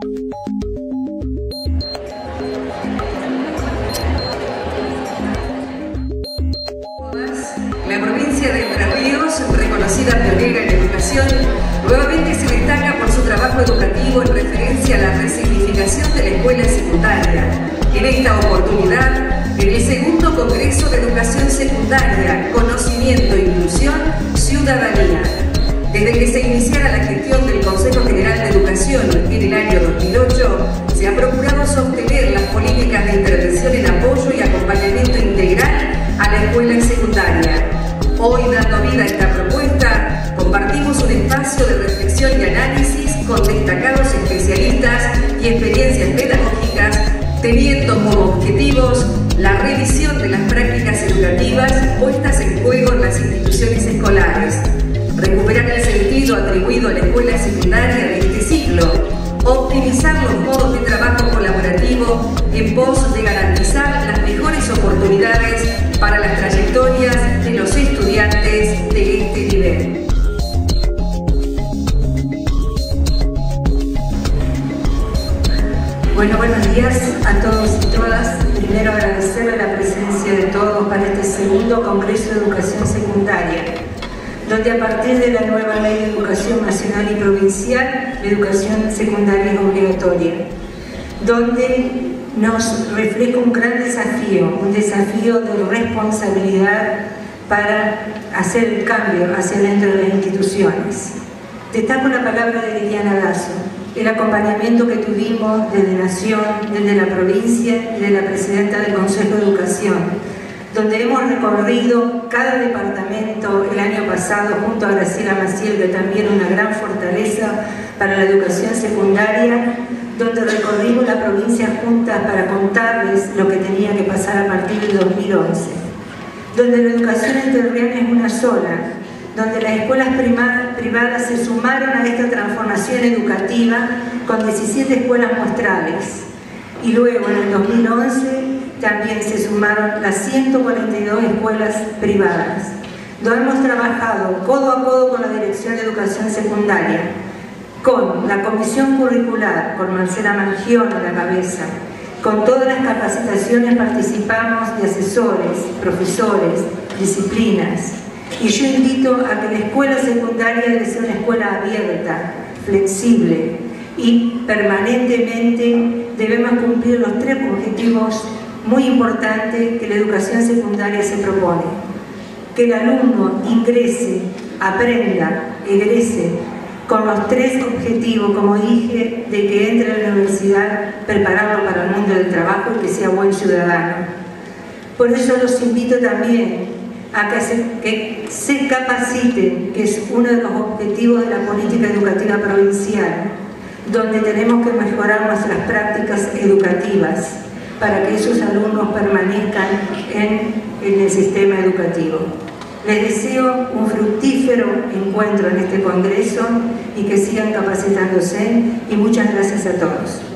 La provincia de Entre Ríos, reconocida pionera en educación, nuevamente se destaca por su trabajo educativo en referencia a la resignificación de la escuela secundaria. En esta oportunidad, en el segundo Congreso de Educación Secundaria, Conocimiento, Inclusión, Ciudadanía. Desde que se iniciara la gestión con destacados especialistas y experiencias pedagógicas, teniendo como objetivos la revisión de las prácticas educativas puestas en juego en las instituciones escolares, recuperar el sentido atribuido a la escuela secundaria de este ciclo, optimizar los modos de trabajo colaborativo en pos de garantizar las mejores oportunidades para las trayectorias Bueno, buenos días a todos y todas. Primero agradecerle la presencia de todos para este segundo Congreso de Educación Secundaria, donde a partir de la nueva Ley de Educación Nacional y Provincial, la educación secundaria es obligatoria, donde nos refleja un gran desafío, un desafío de responsabilidad para hacer el cambio hacia dentro de las instituciones. Destaco la palabra de Liliana Lazo, el acompañamiento que tuvimos desde Nación, desde la provincia y de la presidenta del Consejo de Educación, donde hemos recorrido cada departamento el año pasado junto a Graciela Maciel, que también una gran fortaleza para la educación secundaria, donde recorrimos la provincia juntas para contarles lo que tenía que pasar a partir del 2011, donde la educación entrerriana es una sola, donde las escuelas privadas se sumaron a esta transformación educativa con 17 escuelas muestrales. Y luego, en el 2011, también se sumaron las 142 escuelas privadas, donde hemos trabajado codo a codo con la Dirección de Educación Secundaria, con la Comisión Curricular, con Marcela Mangione a la cabeza, con todas las capacitaciones participamos de asesores, profesores, disciplinas, y yo invito a que la escuela secundaria debe ser una escuela abierta, flexible y permanentemente debemos cumplir los tres objetivos muy importantes que la educación secundaria se propone. Que el alumno ingrese, aprenda, egrese con los tres objetivos, como dije, de que entre a la universidad preparado para el mundo del trabajo y que sea buen ciudadano. Por eso los invito también a que se, capaciten, que es uno de los objetivos de la política educativa provincial, donde tenemos que mejorar nuestras prácticas educativas para que esos alumnos permanezcan en, en el sistema educativo. Les deseo un fructífero encuentro en este congreso y que sigan capacitándose y muchas gracias a todos.